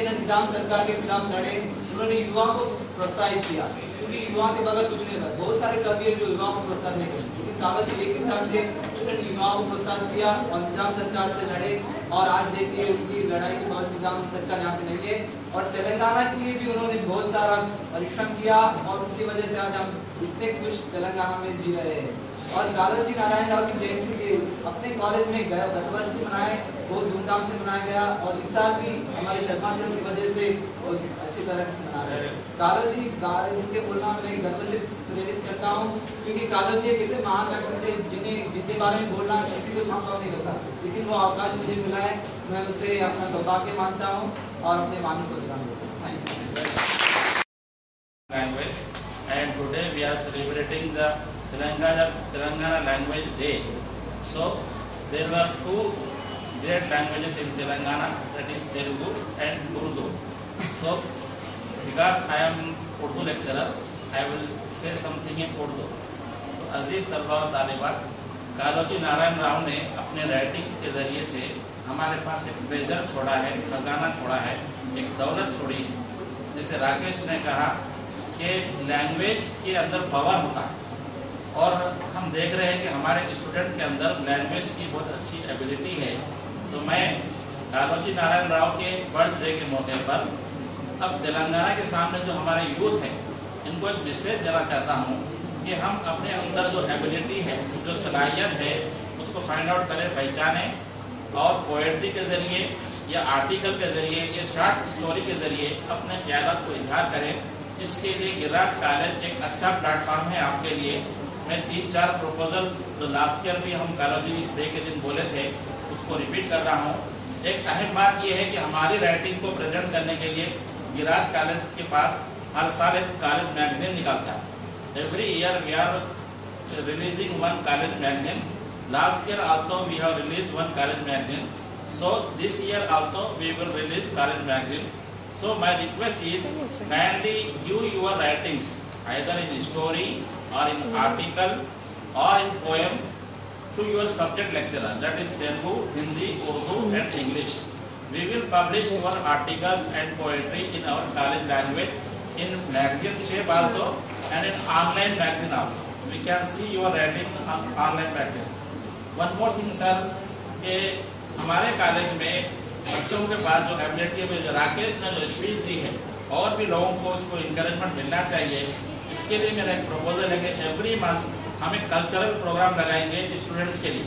ने निज़ाम सरकार के खिलाफ लड़े उन्होंने युवा को प्रोत्साहित किया क्योंकि युवा के बगैर कुछ नहीं होता बहुत सारे कवि जो युवाओं को प्रोत्साहित नहीं करते लेकिन कावल जी एक इंसान थे उन्होंने युवाओं को प्रोत्साहित किया और निज़ाम सरकार से लड़े और आज देखिए उनकी लड़ाई के बाद निज़ाम सरकार यहाँ पे नहीं और तेलंगाना के लिए भी उन्होंने बहुत सारा परिश्रम किया और उनकी वजह से आज हम इतने खुश तेलंगाना में जी रहे। हैं और कालोजी नारायण राव की जयंती के अपने कॉलेज में गए गत वर्ष भी मनाए, बहुत धूमधाम से मनाया गया और इस साल भी हमारे शर्मा सर की वजह से बहुत अच्छी तरह से मना रहे हैं। कालोजी उनके बोलना मैं गर्व से प्रेरित करता हूँ, क्योंकि कालोजी एक ऐसे महान व्यक्ति थे जिन्हें जिनके बारे में बोलना किसी को संभव नहीं होता, लेकिन वो अवकाश मुझे मिला है, मैं उससे अपना सौभाग्य मानता हूँ और अपने वाणी को विराम देता हूँ। Thank you and today we are celebrating the Telangana, Telangana language day. So there were two great languages in Telangana that is Telugu and Urdu. So because I am Urdu lecturer, I will say something in Urdu. तो अज़ीज़ तलबा व तालिबात कालोजी नारायण राव ने अपने writings के ज़रिए से हमारे पास एक ट्रेजर छोड़ा है खजाना छोड़ा है एक दौलत छोड़ी है जैसे राकेश ने कहा कि लैंग्वेज के अंदर पावर होता है। और हम देख रहे हैं कि हमारे स्टूडेंट के अंदर लैंग्वेज की बहुत अच्छी एबिलिटी है। तो मैं कालोजी नारायण राव के बर्थडे के मौके पर अब तेलंगाना के सामने जो हमारे यूथ हैं, इनको एक मैसेज देना चाहता हूँ कि हम अपने अंदर जो एबिलिटी है, जो सलाहियत है, उसको फाइंड आउट करें, पहचानें। और पोएट्री के ज़रिए या आर्टिकल के ज़रिए या शॉर्ट स्टोरी के ज़रिए अपने ख्याल को इजहार करें। इसके लिए गिरराज कॉलेज एक अच्छा प्लेटफॉर्म है आपके लिए। मैं तीन चार प्रपोजल जो लास्ट ईयर भी हम कॉलोजी डे के दिन बोले थे, उसको रिपीट कर रहा हूँ। एक अहम बात यह है कि हमारी राइटिंग को प्रेजेंट करने के लिए गिराज कॉलेज के पास हर साल एक कॉलेज मैगजीन निकलता है। Every year we are releasing one college magazine last year also we have release one college magazine so this year also we will release college magazine so my request is kindly you your writings either in story or in article or in poem to your subject lecturer that is Telugu, Hindi, Urdu and English we will publish your articles and poetry in our college language in magazine shape also and in online magazine also. We can see your writing on online magazine. One more thing sir, कि हमारे college में बच्चों के पास जो ability है जो राकेश ने जो स्पीच दी है, और भी लोगों को उसको इंकरेजमेंट मिलना चाहिए। इसके लिए मेरा एक प्रपोजल है कि एवरी मंथ हम एक कल्चरल प्रोग्राम लगाएँगे स्टूडेंट्स के लिए,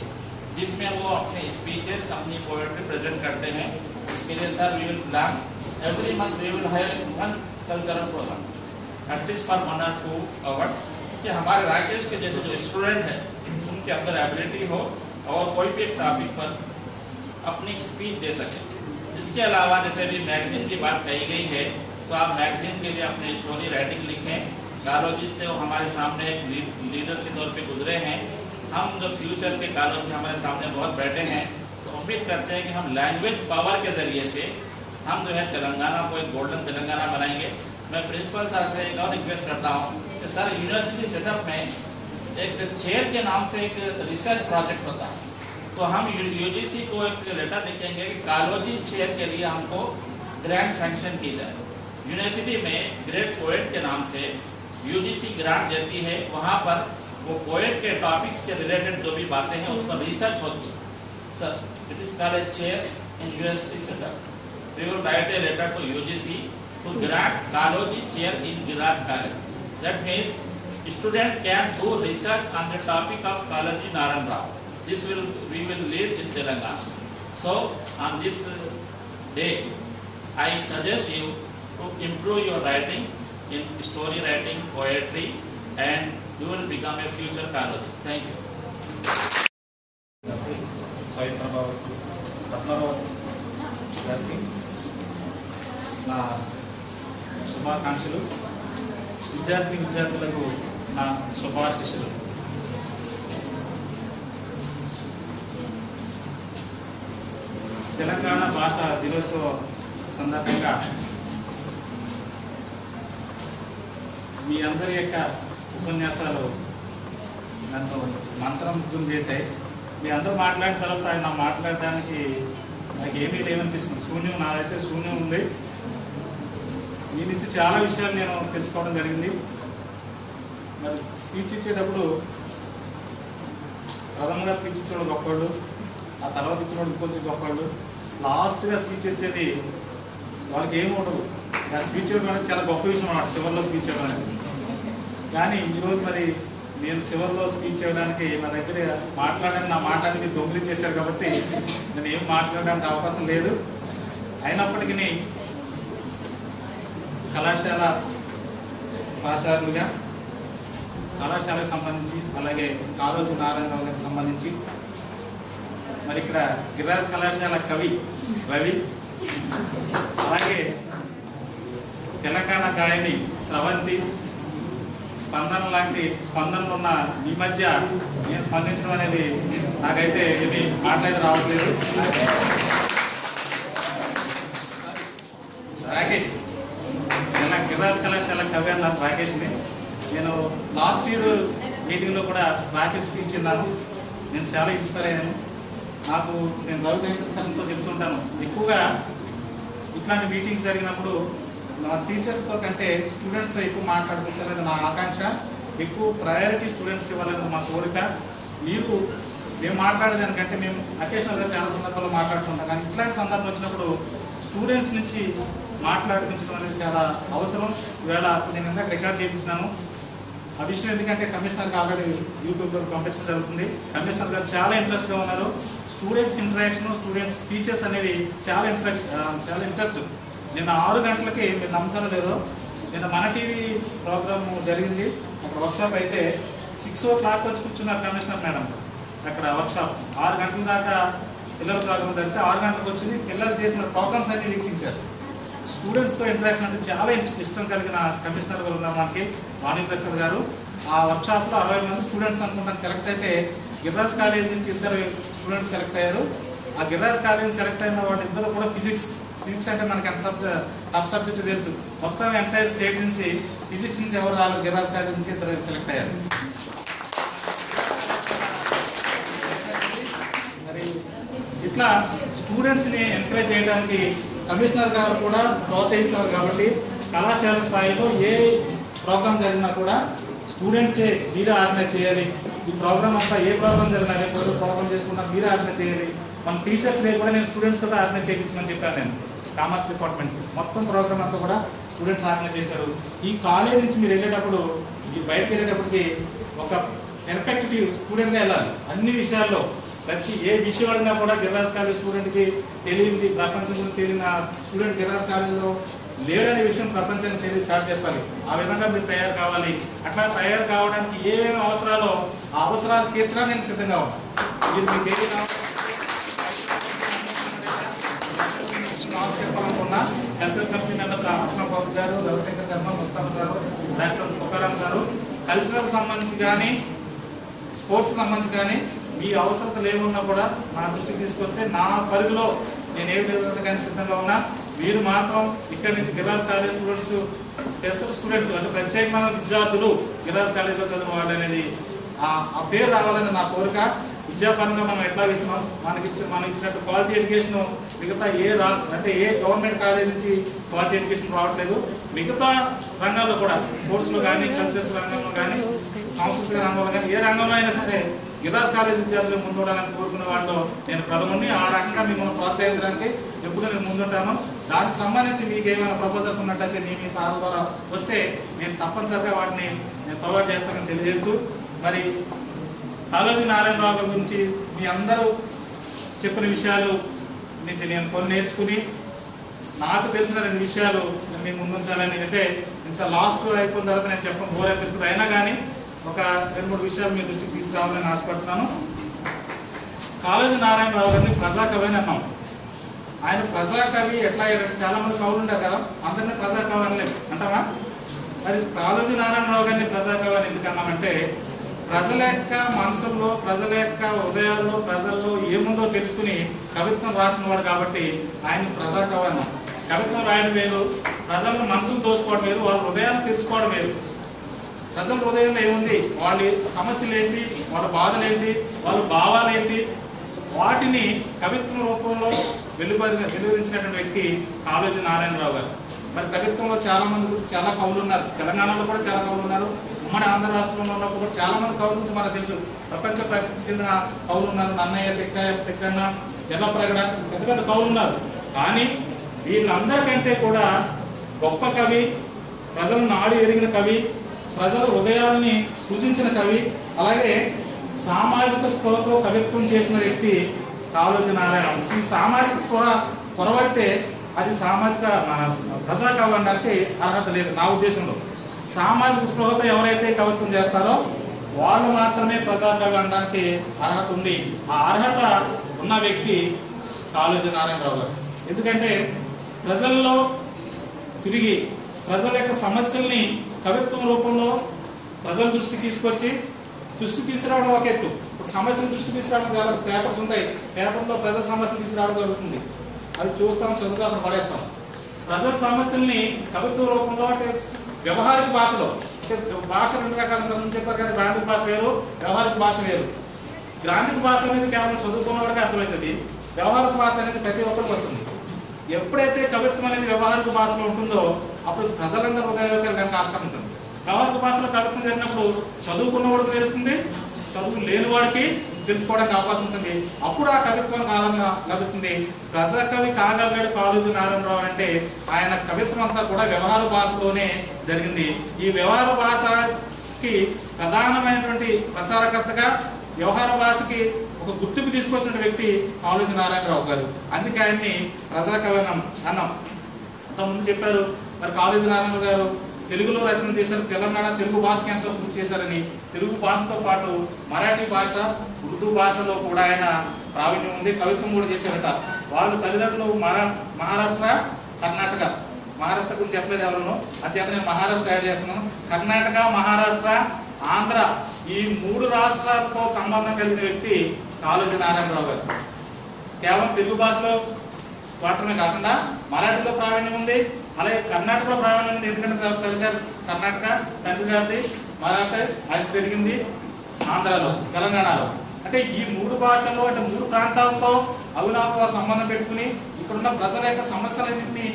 जिसमें वो अपने स्पीचेस अपनी पोएट्री प्रेजेंट करते हैं। इसके लिए sir we will plan every month we will have one cultural programme at least for one or two hours कि हमारे राकेश के जैसे जो स्टूडेंट हैं, उनके अंदर एबिलिटी हो, और कोई भी एक टॉपिक पर अपनी स्पीच दे सके। इसके अलावा जैसे भी मैगजीन की बात कही गई है तो आप मैगजीन के लिए अपनी स्टोरी राइटिंग लिखें। कालोजी तो हमारे सामने एक लीडर के तौर पे गुजरे हैं। हम जो फ्यूचर के कालोजी हमारे सामने बहुत बैठे हैं तो उम्मीद करते हैं कि हम लैंग्वेज पावर के ज़रिए से हम जो है तेलंगाना को एक गोल्डन तेलंगाना बनाएँगे। मैं प्रिंसिपल सर से एक और रिक्वेस्ट करता हूँ कि सर यूनिवर्सिटी सेटअप में एक चेयर के नाम से एक रिसर्च प्रोजेक्ट होता है। तो हम यूजीसी को एक लेटर लिखेंगे कि कालोजी चेयर के लिए हमको ग्रांट सैंक्शन की जाए यूनिवर्सिटी में ग्रेट पोएट के नाम से यूजीसी ग्रांट देती है, वहाँ पर वो पोएट के टॉपिक्स के रिलेटेड जो भी बातें हैं उस पर रिसर्च होती है sir it is called a chair in university setup we write a letter to UGC to grant Kaloji chair in Giraj College. That means student can do research on the topic of Kaloji Naran Rao. This will we will lead in Telangana. So on this day, I suggest you to improve your writing in story writing, poetry, and you will become a future Kaloji. Thank you. స్వయంప్రభావ రత్నరావు గారికి నా శుభాకాంక్షలు విద్యార్థి విద్యార్థులకు నా శుభాశిష్యులు తెలంగాణ భాష దినోత్సవ సందర్భంగా మీ అందరి యొక్క ఉపన్యాసాలు నన్ను మంత్రముగ్ధం చేశాయి. మీ అందరూ మాట్లాడిన తర్వాత ఆయన మాట్లాడడానికి నాకు ఏమీ లేవనిపిస్తుంది. శూన్యం నాదైతే శూన్యం ఉంది. మీ నుంచి చాలా విషయాలు నేను తెలుసుకోవడం జరిగింది. మరి స్పీచ్ ఇచ్చేటప్పుడు ప్రథమంగా స్పీచ్ ఇచ్చేవాడు గొప్పవాళ్ళు ఆ తర్వాత ఇచ్చేవాడు ఇంకొంచెం గొప్పవాళ్ళు లాస్ట్గా స్పీచ్ ఇచ్చేది వాళ్ళకి ఏమి ఉండదు ఆ స్పీచ్ ఇవ్వడం అనేది చాలా గొప్ప విషయం అన్నమాట చివరిలో స్పీచ్ ఇవ్వడం కానీ ఈరోజు మరి నేను చివరిలో స్పీచ్ ఇవ్వడానికి నా దగ్గర మాట్లాడడానికి నా మాట్లాడి మీరు దొంగిలించేశారు కాబట్టి నేను ఏం మాట్లాడడానికి అవకాశం లేదు. అయినప్పటికీ కళాశాల ప్రాచార్యులుగా కళాశాలకు సంబంధించి అలాగే కాళోజీ నారాయణ సంబంధించి మరి ఇక్కడ గిరిరాజ్ కళాశాల కవి రవి అలాగే తెలంగాణ గాయని స్రవంతి స్పందన లాంటి స్పందనలు ఉన్న ఈ మధ్య నేను స్పందించడం అనేది నాకైతే ఏమి మాట్లాడి రావట్లేదు. రాకేష్ నేను గిరిరాజ్ కళాశాల కవి అన్న రాకేష్ని. నేను లాస్ట్ ఇయర్ మీటింగ్లో కూడా రాకేష్ స్పీచ్ నేను చాలా ఇన్స్పైర్ అయ్యాను. నాకు నేను రవి వెంకట సార్తో చెప్తుంటాను. ఎక్కువగా ఇట్లాంటి మీటింగ్స్ జరిగినప్పుడు నా టీచర్స్తో కంటే స్టూడెంట్స్తో ఎక్కువ మాట్లాడిపించాలనేది నా ఆకాంక్ష. ఎక్కువ ప్రయారిటీ స్టూడెంట్స్కి ఇవ్వాలనేది మా కోరిక. మీరు మేము మాట్లాడేదానికంటే మేము అకేషనల్గా చాలా సందర్భాల్లో మాట్లాడుతుంటాం. కానీ ఇట్లాంటి సందర్భం వచ్చినప్పుడు స్టూడెంట్స్ నుంచి మాట్లాడిపించడం అనేది చాలా అవసరం. ఇవాళ నేను ఇందాక రికార్డ్ చేయించినాను. ఆ విషయం ఎందుకంటే కమిషనర్కి ఆల్రెడీ యూట్యూబ్లో పంపించడం జరుగుతుంది. కమిషనర్ గారు చాలా ఇంట్రెస్ట్గా ఉన్నారు. స్టూడెంట్స్ ఇంటరాక్షన్ స్టూడెంట్స్ స్పీచెస్ అనేవి చాలా ఇంట్రెస్ట్ చాలా ఇంట్రెస్ట్ నిన్న ఆరు గంటలకి మీరు నమ్ముతారో లేదో నిన్న మన టీవీ ప్రోగ్రామ్ జరిగింది. అక్కడ వర్క్షాప్ అయితే సిక్స్ ఓ క్లాక్ వచ్చి కూర్చున్నారు కమిషనర్ మేడం. అక్కడ వర్క్షాప్ ఆరు గంటల దాకా పిల్లల ప్రోగ్రామ్ జరిగితే ఆరు గంటలకు వచ్చి పిల్లలు చేసిన ప్రోగ్రామ్స్ అన్ని వీక్షించారు. స్టూడెంట్స్తో ఇంటరాక్షన్ అంటే చాలా ఇష్ట- ఇష్టం కలిగిన కమిషనర్ గారు మనకి? వాణిప్రసాద్ గారు. ఆ వర్క్షాప్లో అరవై మంది స్టూడెంట్స్ అనుకుంటాను సెలెక్ట్ అయితే గిర్రాజ్ కాలేజ్ నుంచి ఇద్దరు స్టూడెంట్స్ సెలెక్ట్ అయ్యారు. ఆ గిర్రాజ్ కాలేజ్ సెలెక్ట్ అయిన వాళ్ళు ఇద్దరు కూడా ఫిజిక్స్ ఫిజిక్స్ అంటే మనకి ఎంత టఫ్ సబ్జెక్ట్ తెలుసు. మొత్తం ఎంటైర్ స్టేట్ నుంచి ఫిజిక్స్ నుంచి ఎవరు రాలేదు? గిర్రాజ్ కాలేజ్ నుంచి ఇద్దరు సెలెక్ట్ అయ్యారు. మరి ఇట్లా స్టూడెంట్స్ని ఎంకరేజ్ చేయడానికి కమిషనర్ గారు కూడా ప్రోత్సహిస్తున్నారు కాబట్టి కళాశాల స్థాయిలో ఏ ప్రోగ్రామ్ జరిగినా కూడా స్టూడెంట్సే మీరే ఆర్గనైజ్ చేయాలి. ఈ ప్రోగ్రామ్ అంతా ఏ ప్రోగ్రామ్ జరిగినా లేకపోతే ప్రోగ్రామ్ చేసుకున్నా మీరే ఆర్గనైజ్ చేయాలి. మన టీచర్స్ డే కూడా నేను స్టూడెంట్స్ కూడా ఆర్గనైజ్ చేయించమని చెప్పాను నేను. కామర్స్ డిపార్ట్మెంట్ మొత్తం ప్రోగ్రామ్ అంతా కూడా స్టూడెంట్స్ ఆర్గనైజ్ చేశారు. ఈ కాలేజ్ నుంచి మీరు వెళ్ళేటప్పుడు ఈ బయటకు వెళ్ళేటప్పటికి ఒక ఎఫెక్టివ్ స్టూడెంట్గా వెళ్ళాలి. అన్ని విషయాల్లో ప్రతి ఏ విషయం అడిగినా కూడా జిల్లాస్ కాలేజ్ స్టూడెంట్కి తెలియంది ప్రపంచం తెలియన స్టూడెంట్ జిల్లాస్ కాలేజ్లో లేడనే విషయం ప్రపంచానికి తెలియదు సార్ చెప్పాలి. ఆ విధంగా మీరు తయారు కావాలి. అట్లా తయారు కావడానికి ఏమేమి అవసరాలో ఆ అవసరాలు తీర్చడానికి నేను సిద్ధంగా ఉన్నాను మీరు మీకు ఏది చెప్పాలనుకున్నా cultural company members Aslam Babu garu Ravishankar Sharma Mustafa sir doctor Tukaram sir cultural సంబంధించి కానీ స్పోర్ట్స్ సంబంధించి కానీ మీ అవసరతలు ఏమున్నా కూడా నా దృష్టికి తీసుకొస్తే నా పరిధిలో నేను ఏ విధంగా సిద్ధంగా ఉన్నా. మీరు మాత్రం ఇక్కడి నుంచి Giraj college students special students అంటే ప్రత్యేకమైన విద్యార్థులు గిరాజ్ కాలేజ్లో చదివిన వాళ్ళు అనేది ఆ పేరు రావాలని నా కోరిక. విద్యాపరంగా మనం ఎట్లా ఇస్తున్నాం? మనకి ఇచ్చిన మనం ఇచ్చినట్టు క్వాలిటీ ఎడ్యుకేషన్ మిగతా ఏ రాష్ట్ర అంటే ఏ గవర్నమెంట్ కాలేజ్ నుంచి క్వాలిటీ ఎడ్యుకేషన్ రావట్లేదు మిగతా రంగాల్లో కూడా స్పోర్ట్స్లో కానీ కల్చర్స్ రంగంలో కానీ సాంస్కృతిక రంగంలో కానీ ఏ రంగంలో అయినా సరే గిరాజ్ కాలేజ్ విద్యార్థులు ముందుండాలని కోరుకునే వాళ్ళు నేను ప్రథముని ఆ రకంగా మిమ్మల్ని ప్రోత్సహించడానికి ఎప్పుడు నేను ముందుంటాను. దానికి సంబంధించి మీకు ఏమైనా ప్రపోజల్స్ ఉన్నట్లయితే మీ మీ సార్ ద్వారా వస్తే నేను తప్పనిసరిగా వాటిని నేను ప్రొవైడ్ చేస్తానని తెలియజేస్తూ మరి కాళోజీ నారాయణరావు గారి గురించి మీ అందరూ చెప్పిన విషయాలు నుంచి నేను కొన్ని నేర్చుకుని నాకు తెలిసిన రెండు విషయాలు నేను మీ ముందుంచాలని అంటే ఇంత లాస్ట్ అయిపోయిన తర్వాత నేను చెప్పడం బోర్ అనిపిస్తుంది. అయినా కానీ ఒక రెండు మూడు విషయాలు మీ దృష్టికి తీసుకురావాలని ఆశపడుతున్నాను. కాళోజీ నారాయణరావు గారిని ప్రజాకవి అని అన్నాం. ఆయన ప్రజాకవి ఎట్లా చాలా మంది కవులు ఉంటారు కదా అందరినీ ప్రజాకవి అనలేము అంటావా? మరి కాళోజీ నారాయణరావు గారిని ప్రజాకవి అని ఎందుకన్నామంటే ప్రజల యొక్క మనసుల్లో ప్రజల యొక్క హృదయాల్లో ప్రజల్లో ఏముందో తెలుసుకుని కవిత్వం రాసిన వాడు కాబట్టి ఆయన ప్రజాకవి అన్నాం కవిత్వం రాయడం వేరు ప్రజలను మనసులు దోచుకోవడం వేరు వాళ్ళ హృదయాలు తెలుసుకోవడం వేరు. ప్రజల హృదయంలో ఏముంది? వాళ్ళ సమస్యలు ఏంటి? వాళ్ళ బాధలు ఏంటి? వాళ్ళ భావాలు ఏంటి? వాటిని కవిత్వం రూపంలో వెలువరి వెలువరించినటువంటి వ్యక్తి కాళోజీ నారాయణరావు గారు. మరి కవిత్వంలో చాలా మంది గురించి చాలా కవులు ఉన్నారు. తెలంగాణలో కూడా చాలా కవులు ఉన్నారు. ఉమ్మడి ఆంధ్ర రాష్ట్రంలో ఉన్నప్పుడు చాలా మంది కవుల గురించి మనకు తెలుసు. ప్రపంచ ప్రసిద్ధి చెందిన కవులు ఉన్నారు నన్నయ్య తిక్కయ్య తిక్కన్న ఎర్రప్రగడ పెద్ద పెద్ద కవులు ఉన్నారు. కానీ వీళ్ళందరికంటే కూడా గొప్ప కవి ప్రజల నాడు ఎరిగిన కవి ప్రజల హృదయాల్ని సూచించిన కవి అలాగే సామాజిక స్పృహతో కవిత్వం చేసిన వ్యక్తి కాళోజీ నారాయణ ఈ సామాజిక స్పృహ కొరవడితే అది సామాజిక మన ప్రజా కవి అనడానికి అర్హత లేదు నా ఉద్దేశంలో. సామాజిక స్పృహతో ఎవరైతే కవిత్వం చేస్తారో వాళ్ళు మాత్రమే ప్రజా అనడానికి అర్హత ఉంది ఆ అర్హత ఉన్న వ్యక్తి కాళోజీ నారాయణరావు గారు. ఎందుకంటే ప్రజల్లో తిరిగి ప్రజల యొక్క సమస్యల్ని కవిత్వం రూపంలో ప్రజల దృష్టికి తీసుకొచ్చి దృష్టి తీసుకురావడం ఒక ఎత్తు. ఇప్పుడు సమస్యను దృష్టి తీసుకురావడం చాలా పేపర్స్ ఉంటాయి. పేపర్లో ప్రజల సమస్యలు తీసుకురావడం జరుగుతుంది. అది చూస్తాం చదువుతాం పడేస్తాం. ప్రజల సమస్యల్ని కవిత్వ రూపంలో అంటే వ్యవహారిక భాషలో. అంటే భాష రెండు రకాల చెప్పారు కానీ గ్రాంధిక భాష వేరు వ్యవహారిక భాష వేరు. గ్రాంధిక భాష అనేది కేవలం చదువుకున్న వాడికి అర్థమవుతుంది. వ్యవహారిక భాష అనేది ప్రతి ఒక్కరికి వస్తుంది. ఎప్పుడైతే కవిత్వం అనేది వ్యవహారిక భాషలో ఉంటుందో అప్పుడు ప్రజలందరూ హృదయాలకు వెళ్ళడానికి ఆస్కారం ఉంటుంది. వ్యవహారిక భాషలో కవిత్వం జరిగినప్పుడు చదువుకున్నవాడికి తెలుస్తుంది చదువు లేని వాడికి తెలుసుకోవడానికి అవకాశం ఉంటుంది. అప్పుడు ఆ కవిత్వం ఆదరణ లభిస్తుంది. ప్రజాకవి కాగలగాడు కాళోజీ నారాయణరావు అంటే ఆయన కవిత్వం అంతా కూడా వ్యవహార భాషలోనే జరిగింది. ఈ వ్యవహార భాషకి ప్రధానమైనటువంటి ప్రసారకర్తగా వ్యవహార భాషకి ఒక గుర్తింపు తీసుకొచ్చిన వ్యక్తి కాళోజీ నారాయణరావు గారు. అందుకే ఆయన్ని ప్రజాకవి అన్నాం అన్నాం. చెప్పారు మరి కాళోజీ నారాయణ గారు తెలుగులో రచన చేశారు తెలంగాణ తెలుగు భాషకి ఎంతో కృషి చేశారని తెలుగు భాషతో పాటు మరాఠీ భాష ఉర్దూ భాషలో కూడా ఆయన ప్రావీణ్యం ఉంది కవిత్వం కూడా చేశారట. వాళ్ళు తల్లిదండ్రులు మహా మహారాష్ట్ర కర్ణాటక. మహారాష్ట్ర గురించి చెప్పలేదు ఎవరు అత్యంత నేను మహారాష్ట్ర యాడ్ చేస్తున్నాను. కర్ణాటక మహారాష్ట్ర ఆంధ్ర ఈ మూడు రాష్ట్రాలతో సంబంధం కలిగిన వ్యక్తి కాళోజీ నారాయణరావు గారు. కేవలం తెలుగు భాషలో మాత్రమే కాకుండా మరాఠీలో ప్రావీణ్యం ఉంది అలాగే కర్ణాటకలో ప్రావీణ్యం ఎందుకంటే తల్లి గారు కర్ణాటక తండ్రి గారిది మరాఠీ అది పెరిగింది ఆంధ్రాలో తెలంగాణలో. అంటే ఈ మూడు భాషల్లో అంటే మూడు ప్రాంతాలతో అవినాభావ సంబంధం పెట్టుకుని ఇక్కడున్న ప్రజల యొక్క సమస్యలన్నింటినీ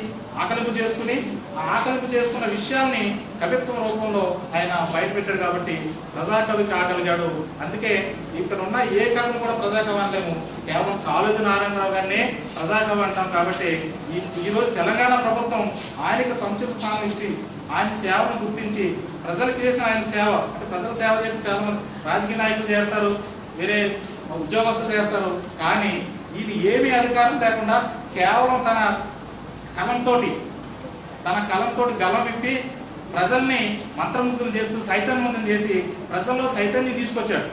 ఆకలింపు చేసుకుని ఆ ఆకలింపు చేసుకున్న విషయాల్ని కవిత్వం రూపంలో ఆయన బయటపెట్టాడు కాబట్టి ప్రజాకవి కాగలిగాడు అందుకే ఇక్కడ ఉన్న ఏ కవిని కూడా ప్రజాకవి అనలేము కేవలం కాళోజీ నారాయణరావు గారినే ప్రజాకవి అంటాం కాబట్టి ఈ ఈరోజు తెలంగాణ ప్రభుత్వం ఆయనకు సంచిత స్థానం ఇచ్చి ఆయన సేవను గుర్తించి ప్రజలకు చేసిన ఆయన సేవ అంటే ప్రజల సేవ చేయడం చాలా మంది రాజకీయ నాయకులు చేస్తారు వేరే ఉద్యోగస్తులు చేస్తారు. కానీ ఇది ఏమి అధికారం లేకుండా కేవలం తన కలంతోటి తన కలంతోటి గలం విప్పి ప్రజల్ని మంత్రముగ్ధులు చేస్తూ చైతన్యవంతం చేసి ప్రజల్లో సైతాన్ని తీసుకొచ్చాడు.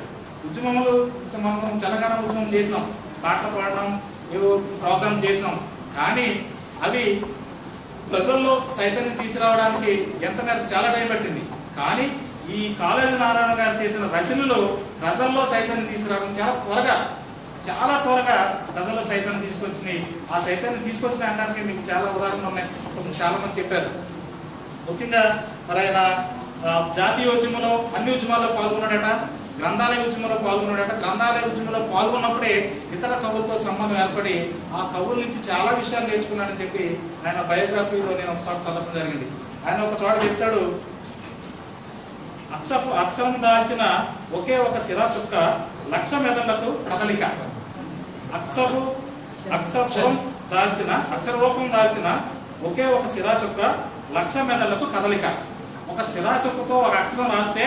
ఉద్యమములు మనం తెలంగాణ ఉద్యమం చేసినాం పాటలు పాడడం ఏవో ప్రోగ్రామ్ చేసినాం కానీ అవి ప్రజల్లో సైతాన్ని తీసుకురావడానికి ఎంత మేరకు చాలా టైం పట్టింది. కానీ ఈ కాలేజీ నారాయణ గారు చేసిన రచనలు ప్రజల్లో సైతాన్ని తీసుకురావడం చాలా త్వరగా చాలా త్వరగా ప్రజల్లో సైతాన్ని తీసుకొచ్చినాయి. ఆ సైతాన్ని తీసుకొచ్చిన అనడానికి మీకు చాలా ఉదాహరణలు ఉన్నాయి. కొంచెం చాలా మంది చెప్పారు. ముఖ్యంగా మరి ఆయన ఆ, జాతీయ ఉద్యమంలో అన్ని ఉద్యమాల్లో పాల్గొన్నాడట గ్రంథాలయ ఉద్యమంలో పాల్గొన్నాడట. గ్రంథాలయ ఉద్యమంలో పాల్గొన్నప్పుడే ఇతర కవులతో సంబంధం ఏర్పడి ఆ కవుల నుంచి చాలా విషయాలు నేర్చుకున్నాడని చెప్పి ఆయన బయోగ్రఫీలో నేను ఒకసారి చదవడం జరిగింది. ఆయన ఒక చోట చెప్తాడు అక్ష అక్షరం దాల్చిన ఒకే ఒక శిలా చుక్క లక్ష మెదళ్ళకు కదలిక. అక్షరు అక్షరం దాల్చిన అక్షర రూపం దాల్చిన ఒకే ఒక శిరా చుక్క లక్ష మెదళ్ళకు కదలిక. ఒక శిరా చుక్కతో ఒక అక్షరం రాస్తే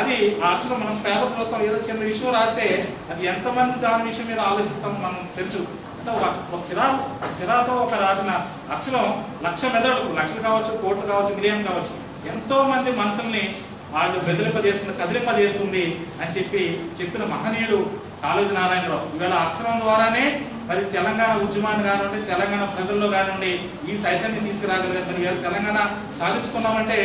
అది ఆ అక్షరం మనం పేపర్ చూస్తాం ఏదో చిన్న విషయం రాస్తే అది ఎంతమంది దాని విషయం మీద ఆలోచిస్తాం మనం తెలుసు. అంటే ఒక ఒక సిరా శిరాతో ఒక రాసిన అక్షరం లక్ష మెదడుకు లక్షలు కావచ్చు కోట్లు కావచ్చు మిలియన్ కావచ్చు ఎంతో మంది మనసుల్ని వాళ్ళు బెదిరింపజేస్తుంది కదిలింపజేస్తుంది అని చెప్పి చెప్పిన మహనీయుడు కాళోజీ నారాయణరావు. ఇవాళ అక్షరం ద్వారానే మరి తెలంగాణ ఉద్యమాన్ని కానివ్వండి తెలంగాణ ప్రజల్లో కానివ్వండి ఈ సైతాన్ని తీసుకురాగలిగారు. మరి తెలంగాణ సాధించుకున్నామంటే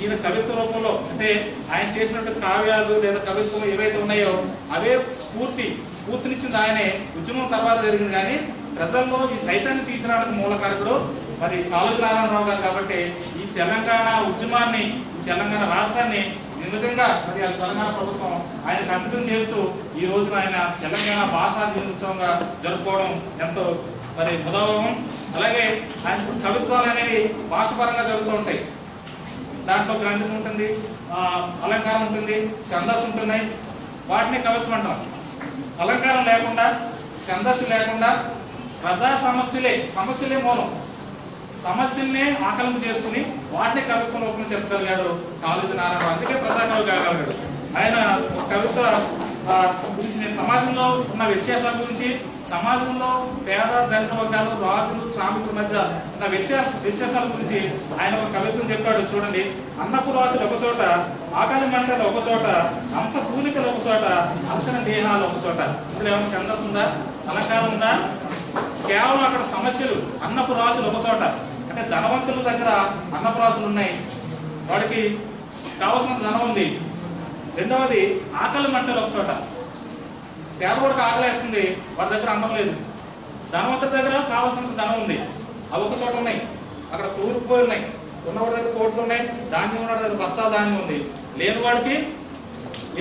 ఈయన కవిత్వ రూపంలో అంటే ఆయన చేసినట్టు కావ్యాలు లేదా కవిత్వం ఏవైతే ఉన్నాయో అవే స్ఫూర్తి స్ఫూర్తినిచ్చింది ఆయనే. ఉద్యమం తర్వాత జరిగింది కానీ ప్రజల్లో ఈ సైతాన్ని తీసుకురావడానికి మూలకారకుడు మరి కాళోజీ నారాయణరావు గారు కాబట్టి ఈ తెలంగాణ ఉద్యమాన్ని తెలంగాణ రాష్ట్రాన్ని నిజంగా మరి ఆ తెలంగాణ ప్రభుత్వం ఆయనకు అంకితం చేస్తూ ఈ రోజున ఆయన తెలంగాణ భాషా దినోత్సవంగా జరుపుకోవడం ఎంతో మరి ముదాభావం అలాగే ఆయన కవిత్వాలు అనేవి భాషపరంగా జరుగుతూ ఉంటాయి. దాంట్లో గ్రంథం ఉంటుంది అలంకారం ఉంటుంది ఛందస్సు ఉంటున్నాయి. వాటిని కవిత్వం అంటాం అలంకారం లేకుండా ఛందస్సు లేకుండా ప్రజా సమస్యలే సమస్యలే మూలం. సమస్యల్ని ఆకలింపు చేసుకుని వాటిని కవిత్వ రూపంలో చెప్పగలిగాడు కాళేజీ నారాయణ. అందుకే ప్రజాకవి కాగలిగాడు ఆయన ఒక కవిత గురించి నేను సమాజంలో ఉన్న వ్యత్యాసాల గురించి సమాజంలో పేద దళిత వర్గాలు రాజులు శ్రామికుల మధ్య ఉన్న వ్యత్యాస వ్యత్యాసాల గురించి ఆయన ఒక కవిత్వం చెప్పాడు చూడండి. అన్నపు రాజులు ఒక చోట ఆకలి మంటలు ఒక చోట హంస పూలికలు ఒక చోట అలసిన దేహాలు ఒక చోట. ఇప్పుడు ఏమైనా ఛందస్సు ఉందా? అలంకారం ఉందా? కేవలం అక్కడ సమస్యలు అన్నపు రాజులు ఒక చోట. అంటే ధనవంతుల దగ్గర అన్నపు రాజులు ఉన్నాయి. వాడికి కావాల్సినంత ధనం ఉంది. రెండవది ఆకలి మంటలు ఒక చోట. పేదవాడికి ఆకలేస్తుంది వాళ్ళ వాడి దగ్గర అన్నం లేదు. ధనవంతుడి దగ్గర కావాల్సినంత ధనం ఉంది. అవి ఒక చోట ఉన్నాయి. అక్కడ కూరుకుపోయి ఉన్నాయి. ఉన్నవాడి దగ్గర కోట్లు ఉన్నాయి ధాన్యం ఉన్నవాడి దగ్గర బస్తా ధాన్యం ఉంది. లేని వాడికి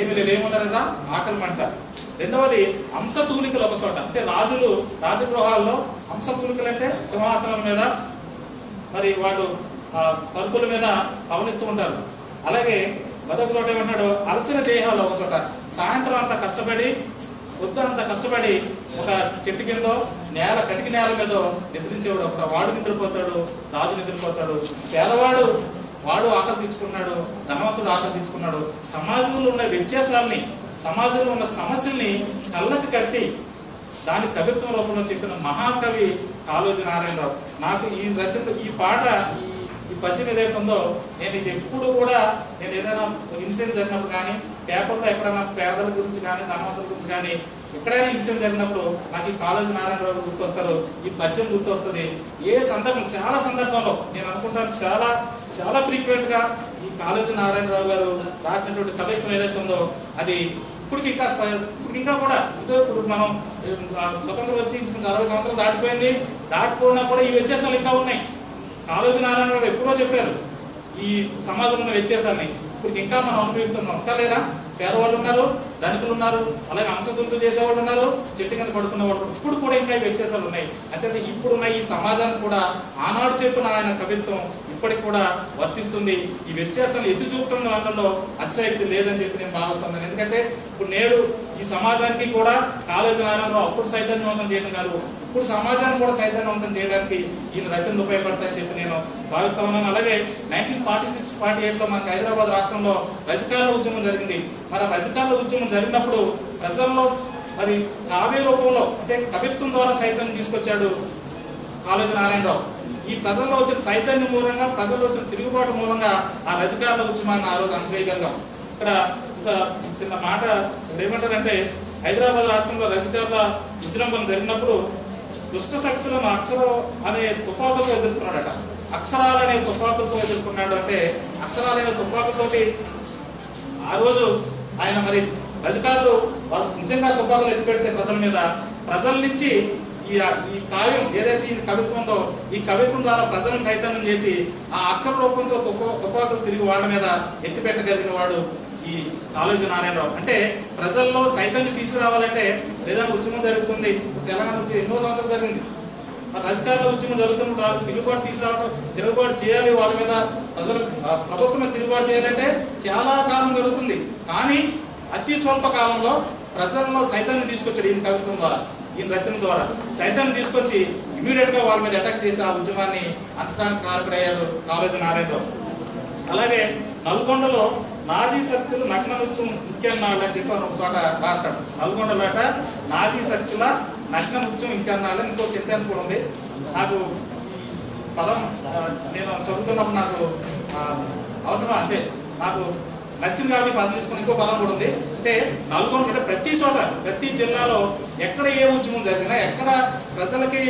ఏమి లేదు. ఏమున్నారు కదా ఆకలి మంట. రెండవది హంస తూలికలు ఒక చోట. అంటే రాజులు రాజగృహాల్లో హంస తూలికలు అంటే సింహాసనం మీద మరి వాడు ఆ, పరుపుల మీద పవనిస్తూ ఉంటారు. అలాగే మరొక చోట ఏమంటాడు అలసిన దేహాలు ఒక చోట. సాయంత్రం అంతా కష్టపడి పొద్దునంతా కష్టపడి ఒక చెట్టు కింద నేల కటికి నేల మీద నిద్రించేవాడు ఒక వాడు నిద్రపోతాడు రాజు నిద్రపోతాడు. పేదవాడు వాడు ఆకలి తీర్చుకున్నాడు ధనవంతుడు ఆకలి తీర్చుకున్నాడు. సమాజంలో ఉన్న వ్యత్యాసాలని సమాజంలో ఉన్న సమస్యల్ని కళ్ళకు కట్టి దాని కవిత్వం రూపంలో చెప్పిన మహాకవి కాళోజీ నారాయణరావు. నాకు ఈ రచన ఈ పాట ఈ ఈ పద్యం ఏదైతే ఉందో నేను ఇది ఎప్పుడు కూడా నేను ఏదైనా ఇన్సిడెంట్ జరిగినప్పుడు కానీ పేపర్లో ఎక్కడైనా పేదల గురించి కానీ ధనవంతుల గురించి కానీ ఎక్కడైనా ఇన్సిడెంట్ జరిగినప్పుడు నాకు ఈ కాళోజీ నారాయణరావు గుర్తొస్తారు ఈ పద్యం గుర్తొస్తుంది. ఏ సందర్భం చాలా సందర్భంలో నేను అనుకుంటాను చాలా చాలా ఫ్రీక్వెంట్గా ఈ కాలేజీ నారాయణరావు గారు రాసినటువంటి కవిత్వం ఏదైతే ఉందో అది ఇప్పటికి ఇంకా ఇప్పటికి ఇంకా కూడా ఇదో ఇప్పుడు మనం స్వతంత్రం వచ్చి అరవై సంవత్సరాలు దాటిపోయింది. దాటిపోయినా కూడా ఈ వ్యత్యాసాలు ఇంకా ఉన్నాయి. కాళోజీ నారాయణ గారు ఎప్పుడో చెప్పారు ఈ సమాజంలో ఉన్న వ్యత్యాసాన్ని. ఇప్పుడు ఇంకా మనం అనుభవిస్తున్నాం ఇంకా లేదా పేదవాళ్ళు ఉన్నారు ధనికులు ఉన్నారు అలాగే అంశతులతో చేసేవాళ్ళు ఉన్నారు చెట్టు కింద పడుకున్న వాళ్ళు ఇప్పుడు కూడా ఇంకా వ్యత్యాసాలు ఉన్నాయి. అంటే ఇప్పుడున్న ఈ సమాజాన్ని కూడా ఆనాడు చెప్పిన ఆయన కవిత్వం ఇప్పటికి కూడా వర్తిస్తుంది. ఈ వ్యత్యాసాలు ఎత్తి చూపడం దాంట్లో అతిశయక్తి లేదని చెప్పి నేను భావిస్తున్నాను. ఎందుకంటే ఇప్పుడు నేడు ఈ సమాజానికి కూడా కాలేజీ నారంలో అప్పుడు చైతన్యవంతం చేయడం కాదు ఇప్పుడు సమాజాన్ని కూడా చైతన్యవంతం చేయడానికి ఈయన రచనలు ఉపయోగపడతాయని చెప్పి నేను భావిస్తా ఉన్నాను. అలాగే నైన్టీన్ ఫార్టీ సిక్స్ ఫార్టీ ఎయిట్లో మనకి హైదరాబాద్ రాష్ట్రంలో రజకాల ఉద్యమం జరిగింది. మరి రజకాల ఉద్యమం జరిగినప్పుడు ప్రజల్లో మరి కావ్య రూపంలో అంటే కవిత్వం ద్వారా సైతం తీసుకొచ్చాడు కాళోజీ నారాయణరావు. ఈ ప్రజల్లో వచ్చిన చైతన్యం మూలంగా ప్రజల్లో వచ్చిన తిరుగుబాటు మూలంగా ఆ రజకాల ఉద్యమాన్ని ఆ రోజు అణచివేయగలిగాం ఇక్కడ ఒక చిన్న మాట ఏమంటారంటే హైదరాబాద్ రాష్ట్రంలో రజకాల విజృంభణ జరిగినప్పుడు దుష్ట శక్తులను అక్షరం అనే తుపాకులతో ఎదుర్కొన్నాడట. అక్షరాలనే తుపాకులతో ఎదుర్కొన్నాడు అంటే అక్షరాలనే తుపాకులతోటి ఆ రోజు ఆయన మరి రజకాలు వాళ్ళు నిజంగా తుపాకులు ఎత్తిపెడితే ప్రజల మీద ప్రజల నుంచి ఈ ఈ కావ్యం ఏదైతే ఈ కవిత్వంతో ఈ కవిత్వం ద్వారా ప్రజలను సైతం చేసి ఆ అక్షర రూపంతో తుపాకులు తిరిగి వాళ్ళ మీద ఎత్తిపెట్టగలిగిన వాడు ఈ కాళోజీ నారాయణరావు. అంటే ప్రజల్లో సైతాన్ని తీసుకురావాలంటే లేదా ఉద్యమం జరుగుతుంది. తెలంగాణ నుంచి ఎన్నో సంవత్సరాలు జరిగింది. రాజకీయాల్లో ఉద్యమం జరుగుతున్నప్పుడు వాళ్ళు తిరుగుబాటు తీసుకురావడం తిరుగుబాటు చేయాలి వాళ్ళ మీద. ప్రజలు ప్రభుత్వం తిరుగుబాటు చేయాలంటే చాలా కాలం జరుగుతుంది. కానీ అతి స్వల్ప కాలంలో ప్రజల్లో సైతాన్ని తీసుకొచ్చాడు ఈ కవిత్వం ద్వారా. దీని రచన ద్వారా సైతం తీసుకొచ్చి ఇమీడియట్గా వాళ్ళ మీద అటాక్ చేసి ఆ ఉద్యమాన్ని అంచడానికి కారకుడయ్యారు కాళోజీ నారాయణరావు. అలాగే నల్గొండలో నాజీ శక్తులు నగ్న నృత్యం ఇంకెన్నాళ్ళు అని చెప్పి ఒక చోట రాస్తాడు. నల్గొండలోట నాజీ శక్తుల నగ్న నృత్యం ఇంకెన్నాళ్ళు ఇంకో సెంటెన్స్ కూడా ఉంది. నాకు పదం నేను చదువుతున్నప్పుడు నాకు అవసరం అంటే నాకు నచ్చింది కాబట్టి పదం తీసుకుని ఇంకో పదం కూడా ఉంది అంటే నల్గొండ అంటే ప్రతి చోట ప్రతి జిల్లాలో ఎక్కడ ఏ ఉద్యమం జరిగినా ఎక్కడ ప్రజలకి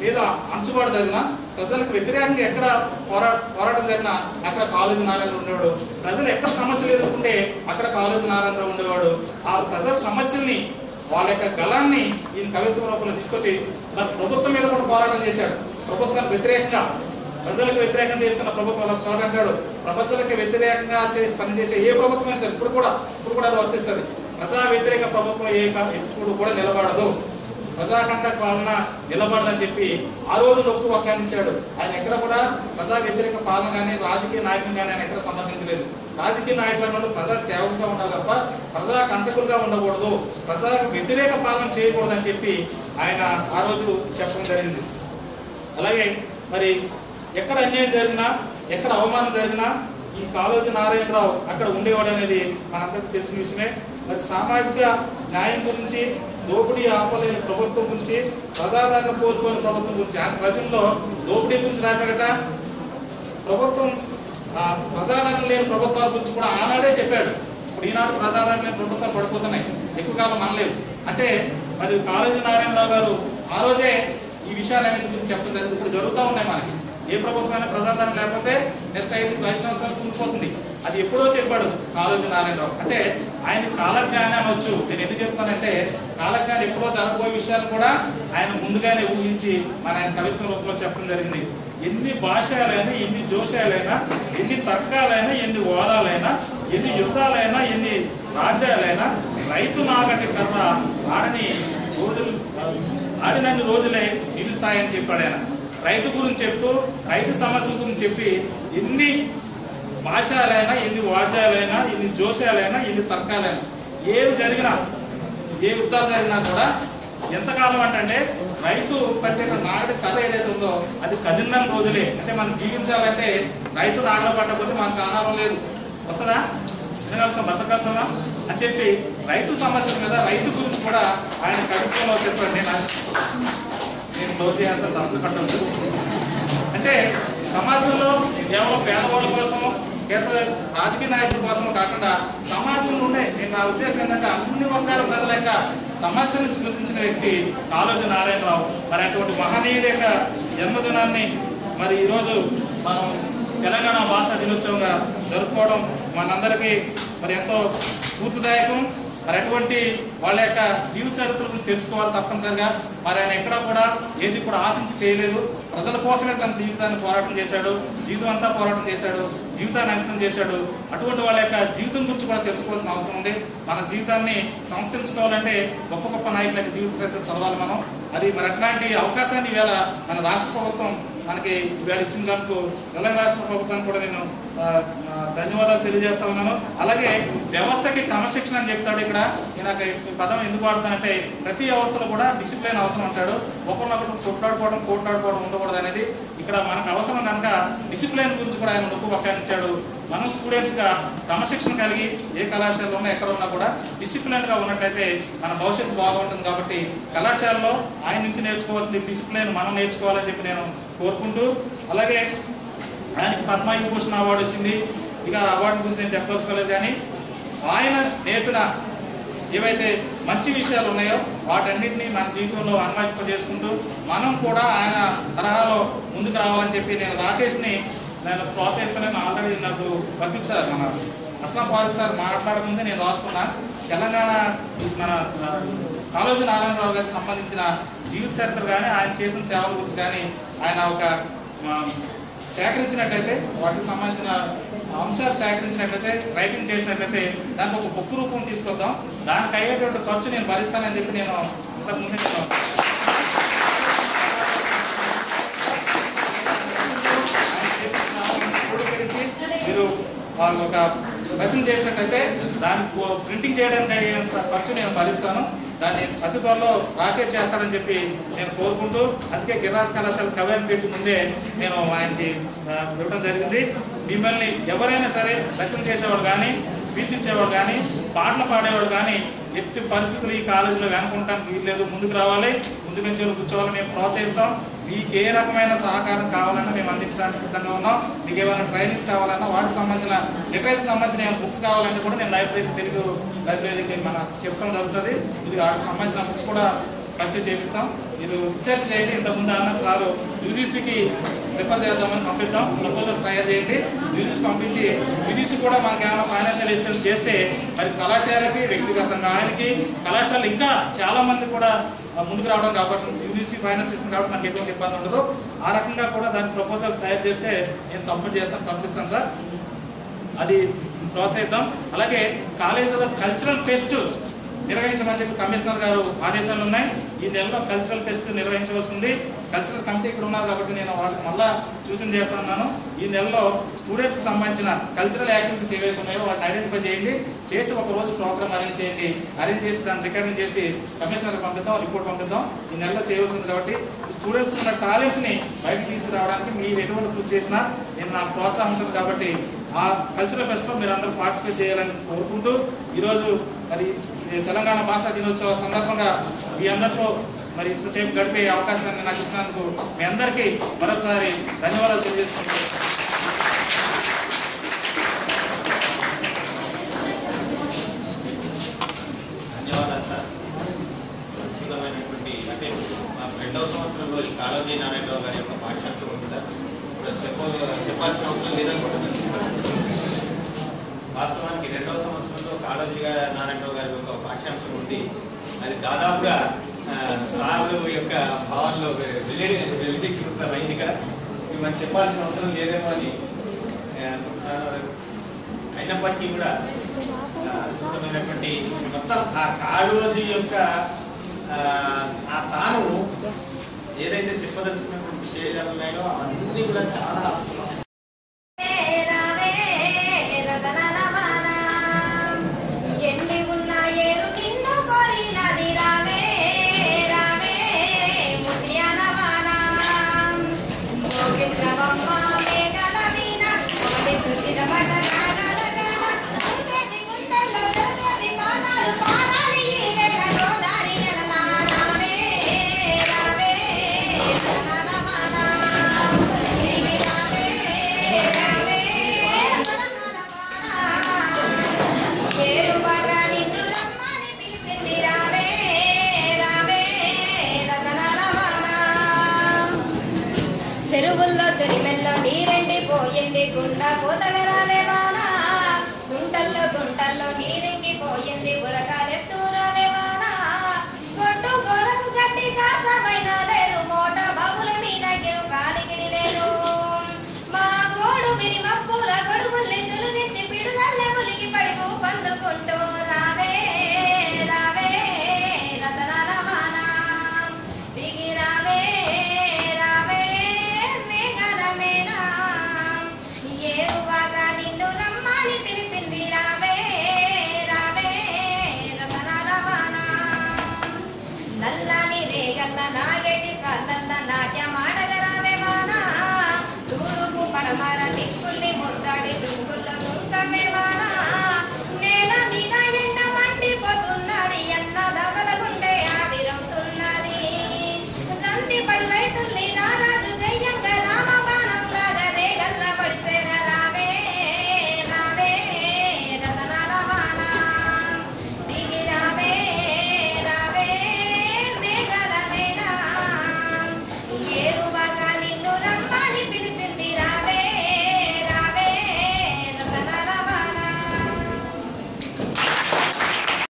మీద అంచుబాటు జరిగినా ప్రజలకు వ్యతిరేకంగా ఎక్కడ పోరా పోరాటం జరిగినా అక్కడ కాలేజీ నారాయణరావు ఉండేవాడు. ప్రజలు ఎక్కడ సమస్యలు ఎదుర్కొంటే అక్కడ కాలేజీ నారాయణరావు ఉండేవాడు. ఆ ప్రజల సమస్యల్ని వాళ్ళ యొక్క గళాన్ని ఈయన కవిత్వ రూపంలో తీసుకొచ్చి మరి ప్రభుత్వం మీద కూడా పోరాటం చేశాడు. ప్రభుత్వానికి వ్యతిరేకంగా ప్రజలకు వ్యతిరేకం చేస్తున్న ప్రభుత్వం అలా చోట అంటాడు ప్రజలకు వ్యతిరేకంగా చేసి పనిచేసే ఏ ప్రభుత్వం అయినా సరే ఇప్పుడు కూడా ఇప్పుడు కూడా అది వర్తిస్తుంది. ప్రజా వ్యతిరేక ప్రభుత్వం ఏ ఎప్పుడు కూడా నిలబడదు. ప్రజాకంట పాలన నిలబడదని చెప్పి ఆ రోజు నొక్కు వ్యాఖ్యానించాడు. ఆయన ఎక్కడ కూడా ప్రజా వ్యతిరేక పాలన కానీ రాజకీయ నాయకులు కానీ ఆయన ఎక్కడ సంబంధించలేదు. రాజకీయ నాయకులను ప్రజా సేవకుగా ఉండాలి తప్ప ప్రజా కంటకులుగా ఉండకూడదు. ప్రజా వ్యతిరేక పాలన చేయకూడదని చెప్పి ఆయన ఆ రోజు చెప్పడం జరిగింది. అలాగే మరి ఎక్కడ అన్యాయం జరిగినా ఎక్కడ అవమానం జరిగినా ఈ కాళోజీ నారాయణరావు అక్కడ ఉండేవాడు అనేది మనందరికీ తెలిసిన విషయమే. మరి సామాజిక న్యాయం గురించి దోపిడీ ఆపలేని ప్రభుత్వం గురించి ప్రజాదరణ కోల్పోయిన ప్రభుత్వం గురించి ఆ రచనలో దోపిడీ గురించి రాశాడట ప్రభుత్వం ప్రజాదరణ లేని ప్రభుత్వాల గురించి కూడా ఆనాడే చెప్పాడు. ఇప్పుడు ఈనాడు ప్రజాదరణ లేని ప్రభుత్వాలు పడిపోతున్నాయి. ఎక్కువ కాలం మనలేవు అంటే మరి కాళోజీ నారాయణరావు గారు ఆ రోజే ఈ విషయాలన్నింటి గురించి చెప్పడం జరిగింది ఇప్పుడు జరుగుతూ ఉన్నాయి మనకి. ఏ ప్రభుత్వమైనా ప్రజాదరణ లేకపోతే నెక్స్ట్ ఐదు ఐదు సంవత్సరాలు కూలిపోతుంది. అది ఎప్పుడో చెప్పాడు కాళోజీ నారాయణరావు. అంటే ఆయన కాలజ్ఞానం అనొచ్చు. నేను ఎందుకు చెప్తానంటే కాలజ్ఞానం ఎప్పుడో జరగబోయే విషయాలు కూడా ఆయన ముందుగానే ఊహించి మన ఆయన కవిత్వ రూపంలో చెప్పడం జరిగింది. ఎన్ని భాషలైనా ఎన్ని జోషాలైనా ఎన్ని తర్కాలైనా ఎన్ని వాదాలైనా ఎన్ని యుద్ధాలైనా ఎన్ని రాజ్యాలైనా రైతు నాగటి కర్ర ఆడని రోజులు ఆడినన్ని రోజులే నిలుస్తాయని చెప్పాడు ఆయన. రైతు గురించి చెప్తూ రైతు సమస్యల గురించి చెప్పి ఎన్ని భాషలైనా ఎన్ని వాద్యాలైనా ఎన్ని జోషాలైనా ఎన్ని తర్కాలైనా ఏవి జరిగినా ఏ యుద్ధాలు జరిగినా కూడా ఎంతకాలం అంటే రైతు పట్టిన నాగడి కథ ఏదైతే ఉందో అది కదిన్న రోజులే. అంటే మనం జీవించాలంటే రైతు నాగలు పట్టకపోతే మనకు ఆహారం లేదు. వస్తుందా? తినగలుగుతాం బతకగలుగుతామా అని చెప్పి రైతు సమస్యల మీద రైతు గురించి కూడా ఆయన కవిత్వంలో చెప్పండి. నాకు నేను క్లోజ్ చేస్తాను అందరూ అంటే సమాజంలో కేవలం పేదవాళ్ళ కోసం కేవలం రాజకీయ నాయకుల కోసం కాకుండా సమాజంలో ఉండే నేను నా ఉద్దేశం ఏంటంటే అన్ని వర్గాల ప్రజల యొక్క సమస్యను సృష్టించిన వ్యక్తి కాళోజీ నారాయణరావు. మరి అటువంటి మహనీయుడి యొక్క జన్మదినాన్ని మరి ఈరోజు మనం తెలంగాణ భాషా దినోత్సవంగా జరుపుకోవడం మనందరికీ మరి ఎంతో స్ఫూర్తిదాయకం. మరి అటువంటి వాళ్ళ యొక్క జీవిత చరిత్ర గురించి తెలుసుకోవాలి తప్పనిసరిగా. మరి ఆయన ఎక్కడా కూడా ఏది కూడా ఆశించి చేయలేదు. ప్రజల కోసమే తన జీవితాన్ని పోరాటం చేశాడు. జీవితం అంతా పోరాటం చేశాడు. జీవితాన్ని అంకితం చేశాడు. అటువంటి వాళ్ళ యొక్క జీవితం గురించి కూడా తెలుసుకోవాల్సిన అవసరం ఉంది. మన జీవితాన్ని సంస్కరించుకోవాలంటే గొప్ప గొప్ప నాయకుల యొక్క జీవిత చరిత్ర చదవాలి మనం. అది మరి అట్లాంటి అవకాశాన్ని ఇవాళ మన రాష్ట్ర ప్రభుత్వం మనకి ఇవాళ ఇచ్చిన దానికి తెలంగాణ రాష్ట్ర ప్రభుత్వానికి కూడా నేను ధన్యవాదాలు తెలియజేస్తా ఉన్నాను. అలాగే వ్యవస్థకి క్రమశిక్షణ అని చెప్తాడు ఇక్కడ. నేను నాకు ఈ పదం ఎందుకు వాడుతానంటే ప్రతి వ్యవస్థలో కూడా డిసిప్లిన్ అవసరం అంటాడు. ఒకరినొకరు కొట్లాడుకోవడం కోట్లాడుకోవడం ఉండకూడదు అనేది ఇక్కడ మనకు అవసరం కనుక డిసిప్లిన్ గురించి కూడా ఆయన నొక్కు వ్యాఖ్యానించాడు మనం స్టూడెంట్స్గా క్రమశిక్షణ కలిగి ఏ కళాశాలలో ఉన్నా ఎక్కడ ఉన్నా కూడా డిసిప్లిన్గా ఉన్నట్టయితే మన భవిష్యత్తు బాగుంటుంది కాబట్టి కళాశాలలో ఆయన నుంచి నేర్చుకోవాల్సింది డిసిప్లిన్ మనం నేర్చుకోవాలని చెప్పి నేను కోరుకుంటూ అలాగే ఆయనకి పద్మ విభూషణ్ అవార్డు వచ్చింది. ఇక అవార్డు గురించి నేను చెప్పదలుచుకోలేదు కానీ ఆయన నేర్పిన ఏవైతే మంచి విషయాలు ఉన్నాయో వాటన్నిటిని మన జీవితంలో అన్వయింప చేసుకుంటూ మనం కూడా ఆయన తరహాలో ముందుకు రావాలని చెప్పి నేను రాకేష్ని నేను ప్రోత్సహిస్తున్నాను. ఆల్రెడీ నాకు రఫీక్ సార్ మన అస్లాం ఫారూక్ సార్ మాట్లాడకముందే నేను రాసుకున్నా. తెలంగాణ మన కాళోజు నారాయణరావు గారికి సంబంధించిన జీవిత చరిత్ర కానీ ఆయన చేసిన సేవల గురించి కానీ ఆయన ఒక సేకరించినట్లయితే వాటికి సంబంధించిన అంశాలు సేకరించినట్లయితే రైటింగ్ చేసినట్లయితే దానికి ఒక బుక్ రూపం తీసుకొద్దాం. దానికి అయ్యేటువంటి ఖర్చు నేను భరిస్తానని చెప్పి నేను అంతకుముందు నేను మీరు వాళ్ళు ఒక రచన చేసినట్లయితే దానికి ప్రింటింగ్ చేయడానికి అయ్యేంత ఖర్చు నేను భరిస్తాను. దాన్ని అతి త్వరలో రాకేట్ చేస్తాడని చెప్పి నేను కోరుకుంటూ అందుకే గిరిరాజ్ కళాశాల కవిని పెట్టి ముందే నేను ఆయనకి ఆ, ఇవ్వడం జరిగింది. మిమ్మల్ని ఎవరైనా సరే రచన చేసేవాడు కానీ స్పీచ్ ఇచ్చేవాడు కానీ పాటలు పాడేవాడు కానీ ఎట్టి పరిస్థితులు ఈ కాలేజీలో వెనుకుంటానికి వీల్లేదు. ముందుకు రావాలి ముందు నుంచి కూర్చోవాలని మేము ప్రోత్సహిస్తాం. మీకు ఏ రకమైన సహకారం కావాలన్నా మేము అందించడానికి సిద్ధంగా ఉన్నాం. మీకు ఏమైనా ట్రైనింగ్స్ కావాలన్నా వాటికి సంబంధించిన లిటరేచర్ సంబంధించిన బుక్స్ కావాలంటే కూడా నేను లైబ్రరీ తెలుగు లైబ్రరీకి మన చెప్పడం జరుగుతుంది. ఇది వాటికి సంబంధించిన బుక్స్ కూడా పరిచయం చేపిస్తాం. ఇది రీసెర్చ్ చేయండి. ఇంతకుముందు అన్న సారు యూజీసీకి రిఫర్ చేద్దామని పంపిద్దాం. ప్రపోజల్ తయారు చేయండి. యూజీసీ పంపించి యూజీసీ కూడా మనకి ఏమైనా ఫైనాన్షియల్ అసిస్టెన్స్ చేస్తే మరి కళాశాలకి వ్యక్తిగతంగా ఆయనకి కళాశాలలు ఇంకా చాలామంది కూడా ముందుకు రావడం కాబట్టి యూజీసీ ఫైనాన్స్ ఇస్తుంది కాబట్టి మనకి ఎటువంటి ఇబ్బంది ఉండదు. ఆ రకంగా కూడా దాని ప్రపోజల్ తయారు చేస్తే నేను సబ్మిట్ చేస్తాను పంపిస్తాను సార్. అది ప్రోత్సహిద్దాం. అలాగే కాలేజీలో కల్చరల్ ఫెస్ట్ నిర్వహించమని చెప్పి కమిషనర్ గారు ఆదేశాలు ఉన్నాయి. ఈ నెలలో కల్చరల్ ఫెస్ట్ నిర్వహించవలసి ఉంది. కల్చరల్ కమిటీ ఇక్కడ ఉన్నారు కాబట్టి నేను వాళ్ళకి మళ్ళా సూచన చేస్తున్నాను ఈ నెలలో స్టూడెంట్స్ సంబంధించిన కల్చరల్ యాక్టివిటీస్ ఏవైతే ఉన్నాయో వాటిని ఐడెంటిఫై చేయండి. చేసి ఒక రోజు ప్రోగ్రామ్ అరేంజ్ చేయండి. అరేంజ్ చేసి దాన్ని రికార్డింగ్ చేసి కమిషనర్ పంపిద్దాం రిపోర్ట్ పంపిద్దాం. ఈ నెలలో చేయవలసింది కాబట్టి స్టూడెంట్స్ ఉన్న టాలెంట్స్ని బయటకు తీసుకురావడానికి మీరు ఎటువంటి కృషి చేసినా నేను నాకు ప్రోత్సాహం ఉంటుంది కాబట్టి ఆ కల్చరల్ ఫెస్ట్లో మీరు అందరూ పార్టిసిపేట్ చేయాలని కోరుకుంటూ ఈరోజు మరి తెలంగాణ భాషా దినోత్సవ సందర్భంగా మీ అందరితో మరి ఇంతసేపు గడిపే అవకాశాన్ని నాకు ఇచ్చినందుకు మీ అందరికీ మరొకసారి ధన్యవాదాలు తెలియజేస్తున్నాను. ధన్యవాదాలు సార్. అద్భుతమైనటువంటి అంటే మా రెండవ సంవత్సరంలో ఈ కాళోజీ నారాయణరావు గారి యొక్క పాఠశాల ఉంది సార్. ఇప్పుడు చెప్పాల్సిన అవసరం లేదనుకుంటున్నాను. వాస్తవానికి రెండవ సంవత్సరంలో కాళోజీగా నారాయణరావు గారి యొక్క పాఠ్యాంశం ఉంది. అది దాదాపుగా సార్లు యొక్క భావాల్లో వెలిడీకృతమైంది ఇక్కడ ఇది మనం చెప్పాల్సిన అవసరం లేదేమో అని అయినప్పటికీ కూడా ఆ, అద్భుతమైనటువంటి మొత్తం ఆ కాళోజీ యొక్క ఆ, ఆ తాను ఏదైతే చెప్పదలుచుకున్నటువంటి విషయాలు ఉన్నాయో అవన్నీ కూడా చాలా